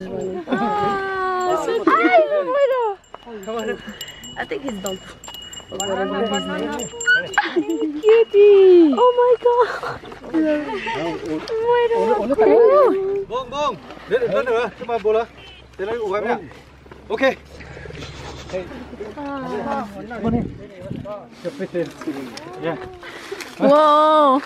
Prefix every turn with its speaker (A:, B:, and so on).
A: Ah, so cute. I think he's done. Cutie. Oh my god.
B: Bông bông Đến đến nữa Chứ mà bố là Thế này ủ em nhá Ok
A: Whoa.